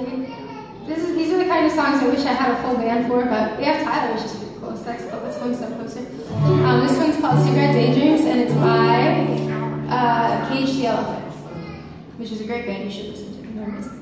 This is, these are the kind of songs I wish I had a full band for, but we have Tyler, which is pretty close. That's, oh, that's closer. Um, this one's called Cigarette Daydreams, and it's by uh, Cage the Elephant, which is a great band you should listen to.